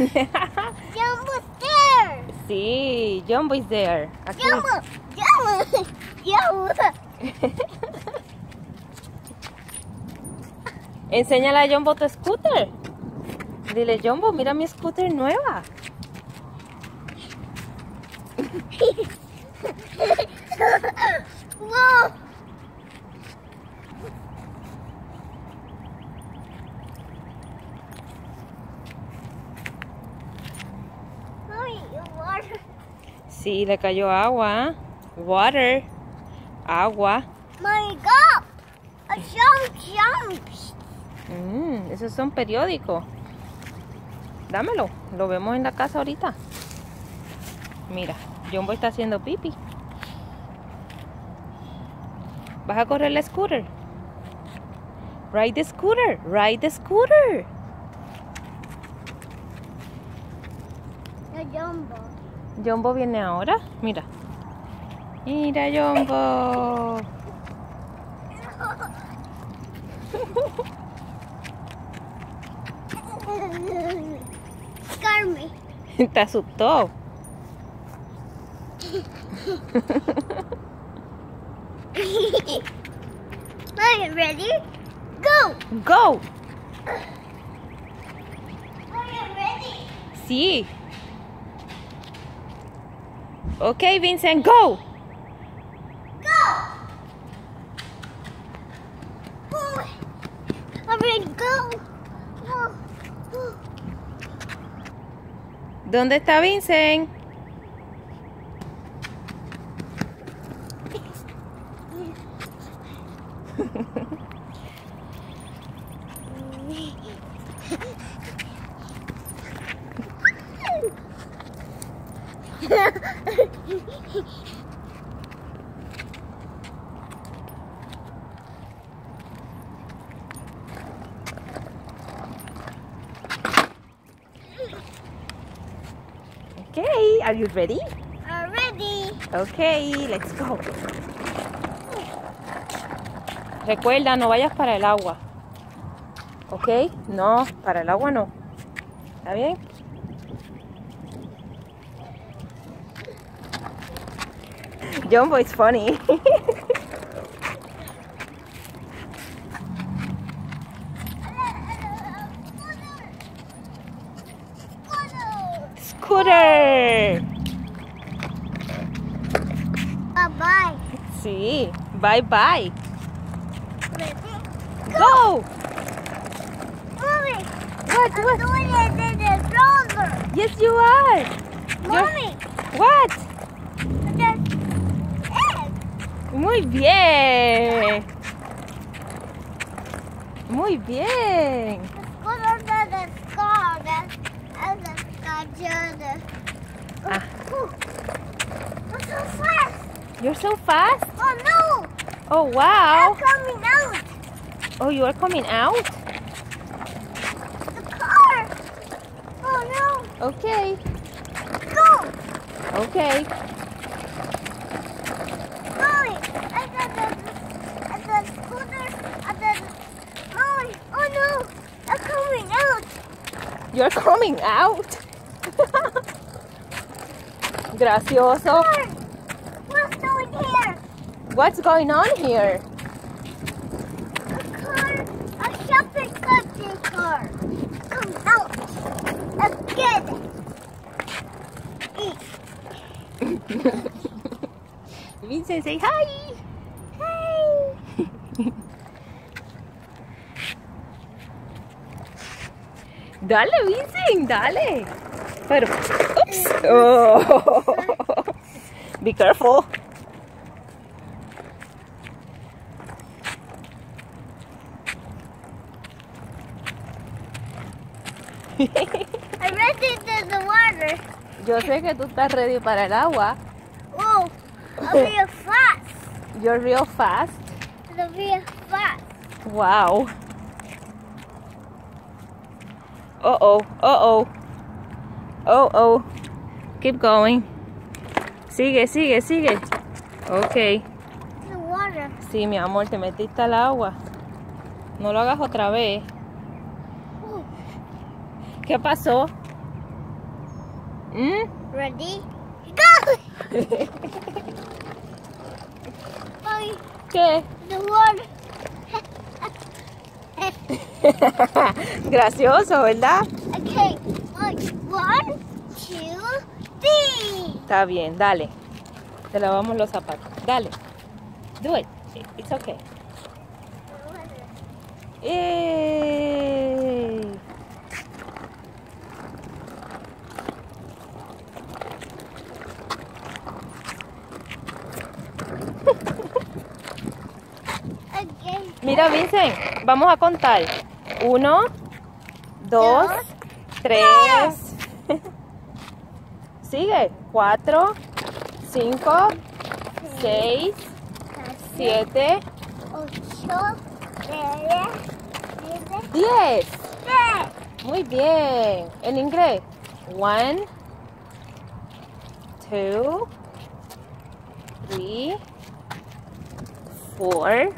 Jumbo's there. Sí, Jumbo is there. Aquí. Jumbo. Jumbo. Jumbo. Enséñale a Jumbo tu scooter. Dile, Jumbo, mira mi scooter nueva. Mommy, water. Sí, le cayó agua. Water. Agua. Mommy, go. A jump jumps. Mm, esos son periódicos. Dámelo. Lo vemos en la casa ahorita. Mira, Jumbo está haciendo pipi. ¿Vas a correr la scooter? Ride the scooter. Ride the scooter. A jumbo. Jumbo viene ahora. Mira. Mira, Jumbo. Scar me. Te asustó. Mommy, ready? Go. Go. Mommy, ready? Sí. Ok, Vincent, go. Go. Go. ¿Dónde está Vincent? Okay, are you ready? Uh, ready? Okay, let's go. Recuerda, no vayas para el agua. ¿Ok? No, para el agua no. ¿Está bien? Jumbo is funny. Scooter. Bye. Sí, bye bye. Ready? Go. Mommy, What, I'm what? doing it in the shoulder. Yes, you are. Mommy, What? just egg. Muy bien. Muy bien. Let's go under the scar. That's and the scar shoulder. Ah. Oh, I'm so fast. You're so fast. Oh no, Oh, wow! I'm coming out. Oh, you are coming out? The car. Oh no. Okay. go. Okay. Mommy, I got the, What's going on here? A car, a shopping car. Come out. Again. Eat. Vincent, say hi. Hey. Dale, Vincent, dale. Pero, oops. Oh. Be careful. I'm ready to the water. Yo sé que tú estás ready para el agua. Whoa, I'm real fast. You're real fast. I'm real fast. Wow. Uh oh, uh oh. Oh oh. Keep going. Sigue, sigue, sigue. Ok. The water. Sí, mi amor, te metiste al agua. No lo hagas otra vez. ¿Qué pasó? ¿Mm? Ready? Go! Ay, ¿Qué? the water. Gracioso, ¿verdad? Okay, one, two, three. Está bien, dale. Te lavamos los zapatos. Dale. Do it. It's okay. Yay. Okay. Mira, Vincent, vamos a contar. Uno, dos, Dos, tres. Sigue. Cuatro, cinco, seis, siete, ocho, nueve, diez, diez. diez. Muy bien. En inglés. One, two, three, four.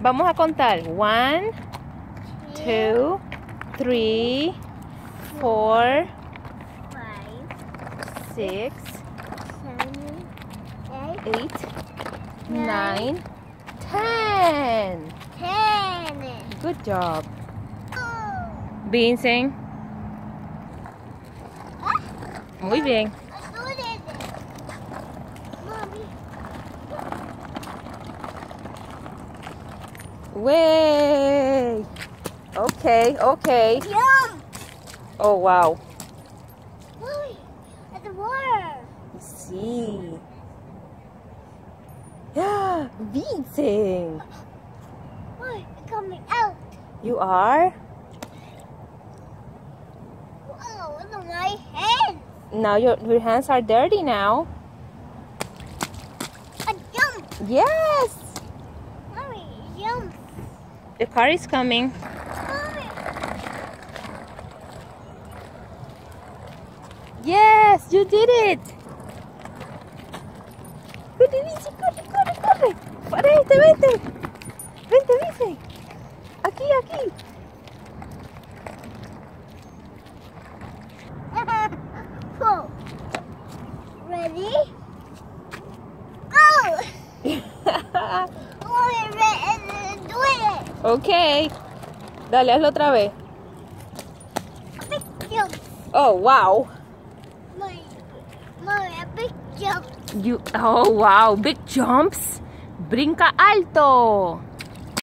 Vamos a contar. One, two, three, four, five, six, seven, eight, nine, ten. ten. Good job. Vincent. Muy bien. Way. Okay, okay. Yum. Oh, wow. Mommy, at the water. Sí. Vincent. Mommy, it's coming out. You are? Wow, look at my hand. Now your, your hands are dirty now. A jump. Yes. The car is coming. Yes, you did it. Vincent, corre, corre, corre. Para este, vente. Vente, ok. Dale, hazlo otra vez. Big jump. Oh, wow. Mommy, mommy, a big jump. You, oh, wow. Big jumps. Brinca alto.